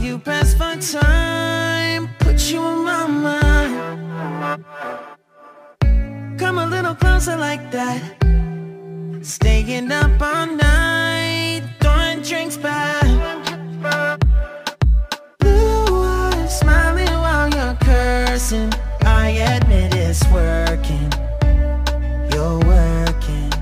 you pass my time. Put you in my mind. Come a little closer like that. Staying up all night Throwing drinks back. Blue eyes smiling while you're cursing. I admit it's working. You're working.